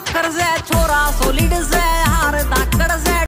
टक्कर से छोरा सोलिड से